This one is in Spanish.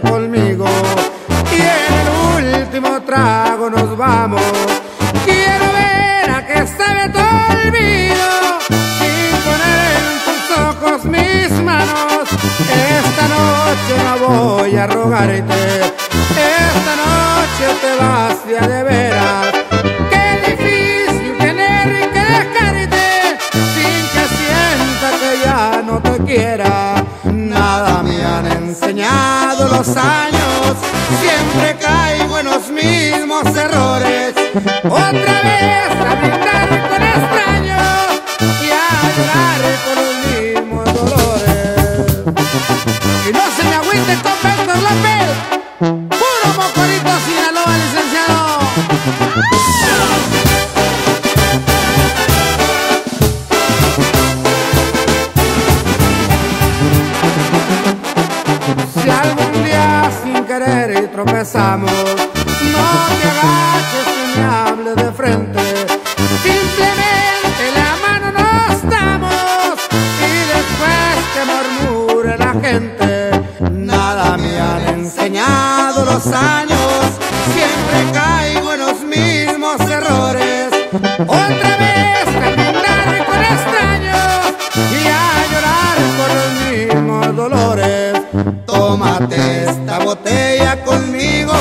Conmigo y en el último trago nos vamos. Mis manos. Esta noche no voy a rogarte, esta noche te vas de de veras. Qué difícil tener que dejarte sin que sienta que ya no te quiera. Nada me han enseñado los años, siempre caigo en los mismos errores. Otra vez a tropezamos, no te agaches y me hables de frente. Simplemente la mano nos damos y después que murmure la gente. Nada me han enseñado los años, siempre Tómate esta botella conmigo.